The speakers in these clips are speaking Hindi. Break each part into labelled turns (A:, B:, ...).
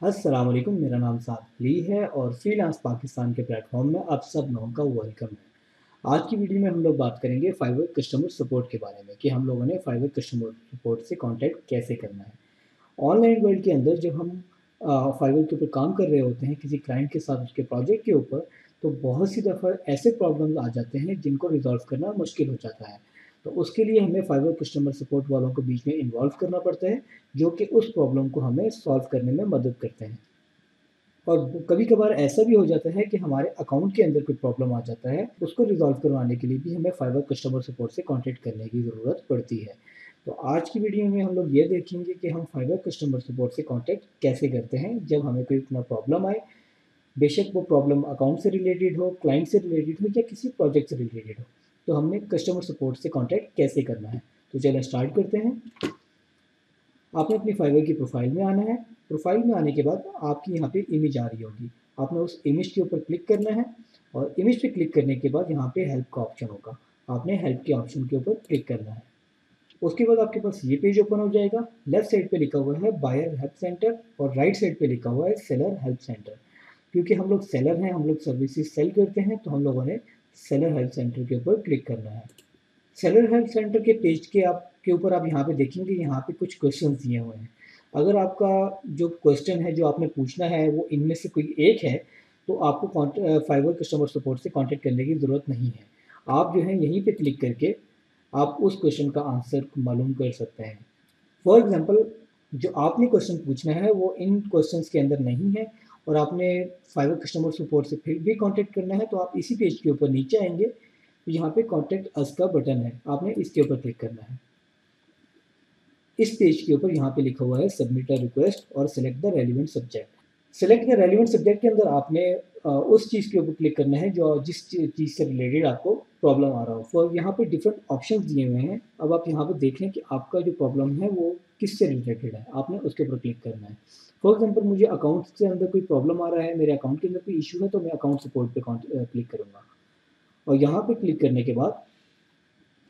A: अस्सलाम वालेकुम मेरा नाम साद ली है और फ्रीलांस पाकिस्तान के प्लेटफॉर्म में आप सब लोगों का वेलकम है। आज की वीडियो में हम लोग बात करेंगे फाइवर कस्टमर सपोर्ट के बारे में कि हम लोगों ने फाइवर कस्टमर सपोर्ट से कांटेक्ट कैसे करना है। ऑनलाइन वर्ल्ड के अंदर जब हम फाइवर के ऊपर काम कर रहे होते हैं किसी क्लाइंट के साथ उसके प्रोजेक्ट के ऊपर तो बहुत सी दफ़ा ऐसे प्रॉब्लम आ जाते हैं जिनको रिजॉल्व करना मुश्किल हो जाता है। तो उसके लिए हमें फाइबर कस्टमर सपोर्ट वालों को बीच में इन्वॉल्व करना पड़ता है, जो कि उस प्रॉब्लम को हमें सॉल्व करने में मदद करते हैं। और कभी कभार ऐसा भी हो जाता है कि हमारे अकाउंट के अंदर कोई प्रॉब्लम आ जाता है, उसको रिजॉल्व करवाने के लिए भी हमें फाइबर कस्टमर सपोर्ट से कॉन्टेक्ट करने की ज़रूरत पड़ती है। तो आज की वीडियो में हम लोग ये देखेंगे कि हम फाइबर कस्टमर सपोर्ट से कॉन्टेक्ट कैसे करते हैं, जब हमें कोई इतना प्रॉब्लम आए। बेशक वो प्रॉब्लम अकाउंट से रिलेटेड हो क्लाइंट से रिलेटेड हो, या किसी प्रोजेक्ट से रिलेटेड हो। तो हमने कस्टमर सपोर्ट से कांटेक्ट कैसे करना है? तो चलिए स्टार्ट करते हैं। आपने अपनी फाइवर की प्रोफ़ाइल में आना है। प्रोफ़ाइल में आने के बाद आपकी यहाँ पे इमेज आ रही होगी। आपने उस इमेज के ऊपर क्लिक करना है और इमेज पे क्लिक करने के बाद यहाँ पे हेल्प का ऑप्शन होगा। आपने हेल्प के ऑप्शन के ऊपर क्लिक करना है। उसके बाद आपके पास ये पेज ओपन हो जाएगा। लेफ़्ट साइड पे लिखा हुआ है बायर हेल्प सेंटर और राइट साइड पे लिखा हुआ है सेलर हेल्प सेंटर क्योंकि हम लोग सेलर हैं, हम लोग सर्विसेज़ सेल करते हैं तो हम लोगों ने सेलर हेल्थ सेंटर के ऊपर क्लिक करना है। सेलर हेल्थ सेंटर के पेज के आप, के ऊपर आप यहाँ पे देखेंगे, यहाँ पे कुछ क्वेश्चन दिए हुए हैं। अगर आपका जो क्वेश्चन है, जो आपने पूछना है, वो इनमें से कोई एक है तो आपको फाइबर कस्टमर सपोर्ट से कांटेक्ट करने की ज़रूरत नहीं है। आप जो है, यहीं पे क्लिक करके आप उस क्वेश्चन का आंसर मालूम कर सकते हैं। फॉर एग्ज़ाम्पल जो आपने क्वेश्चन पूछना है, वो इन क्वेश्चन के अंदर नहीं है। और आपने फाइवर कस्टमर सपोर्ट से फिर भी कांटेक्ट करना है तो आप इसी पेज के ऊपर नीचे आएँगे तो यहाँ पे कांटेक्ट अस का बटन है। आपने इसके ऊपर क्लिक करना है। इस पेज के ऊपर यहाँ पे लिखा हुआ है सबमिट अ रिक्वेस्ट और select the relevant subject select the relevant subject के अंदर आपने उस चीज़ के ऊपर क्लिक करना है जो जिस चीज़ से रिलेटेड आपको प्रॉब्लम आ रहा हो। फॉर यहाँ पे डिफरेंट ऑप्शंस दिए हुए हैं। अब आप यहाँ पे देख लें कि आपका जो प्रॉब्लम है वो किससे रिलेटेड है। आपने उसके ऊपर क्लिक करना है। फॉर एग्ज़ाम्पल मुझे अकाउंट के अंदर कोई प्रॉब्लम आ रहा है, मेरे अकाउंट के अंदर कोई इशू है तो मैं अकाउंट सपोर्ट पे क्लिक करूँगा। और यहाँ पे क्लिक करने के बाद,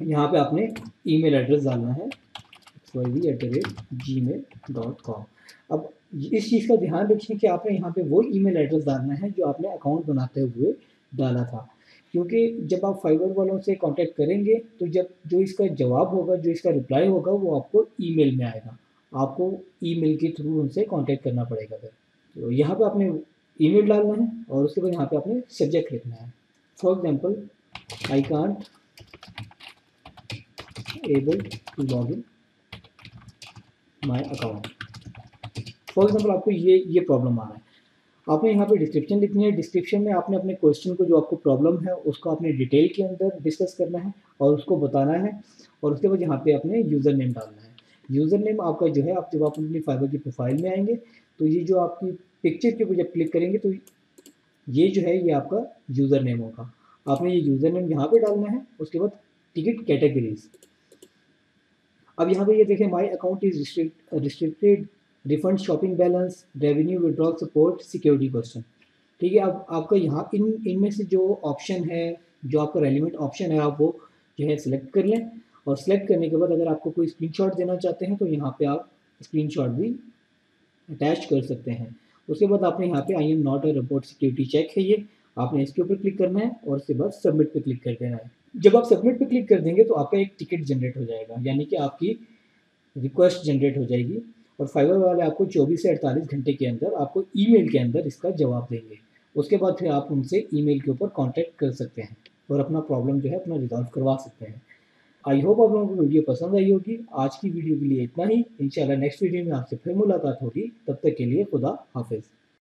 A: यहाँ पे आपने ईमेल एड्रेस डालना है। X Y at the rate Gmail dot com अब इस चीज़ का ध्यान रखिए कि आपने यहाँ पे वो ईमेल एड्रेस डालना है जो आपने अकाउंट बनाते हुए डाला था। क्योंकि जब आप फाइबर वालों से कांटेक्ट करेंगे तो जब जो इसका जवाब होगा, जो इसका रिप्लाई होगा, वो आपको ईमेल में आएगा। आपको ईमेल के थ्रू उनसे कांटेक्ट करना पड़ेगा फिर। तो यहाँ पे आपने ईमेल डालना है और उसके बाद यहाँ पे आपने सब्जेक्ट लिखना है। For example I can't able to log in my account for example, आपको ये ये प्रॉब्लम आ रहा है। आपने यहाँ पे डिस्क्रिप्शन लिखनी है। डिस्क्रिप्शन में आपने अपने क्वेश्चन को, जो आपको प्रॉब्लम है, उसको आपने डिटेल के अंदर डिस्कस करना है और उसको बताना है और उसके बाद यहाँ पे अपने यूज़र नेम डालना है। यूज़र नेम आपका जो है, आप जब आप अपनी फाइबर की प्रोफ़ाइल में आएँगे तो ये जो आपकी पिक्चर के ऊपर जब क्लिक करेंगे तो ये जो है, ये आपका यूज़र नेम होगा। आपने ये यूज़र नेम यहाँ पे डालना है, उसके बाद टिकट कैटेगरीज अब यहाँ पे ये देखें my account is restricted refund shopping balance revenue withdrawal support security question ठीक है, अब आपका यहाँ इन, इनमें से जो ऑप्शन है, जो आपका रेलिवेंट ऑप्शन है, आप वो जो है सिलेक्ट कर लें और सिलेक्ट करने के बाद अगर आपको कोई स्क्रीनशॉट देना चाहते हैं तो यहाँ पे आप स्क्रीनशॉट भी अटैच कर सकते हैं। उसके बाद आपने यहाँ पे I am not a robot security check है ये। आपने इसके ऊपर क्लिक करना है और उसके बाद सबमिट पे क्लिक कर देना है। जब आप सबमिट पे क्लिक कर देंगे तो आपका एक टिकट जनरेट हो जाएगा, यानी कि आपकी रिक्वेस्ट जनरेट हो जाएगी। और फाइबर वाले आपको 24 से 48 घंटे के अंदर आपको ईमेल के अंदर इसका जवाब देंगे। उसके बाद फिर आप उनसे ईमेल के ऊपर कांटेक्ट कर सकते हैं और अपना प्रॉब्लम जो है अपना रिजॉल्व करवा सकते हैं। आई होप आप लोगों को वीडियो पसंद आई होगी। आज की वीडियो के लिए इतना ही। इंशाल्लाह नेक्स्ट वीडियो में आपसे फिर मुलाकात होगी। तब तक के लिए खुदा हाफिज़।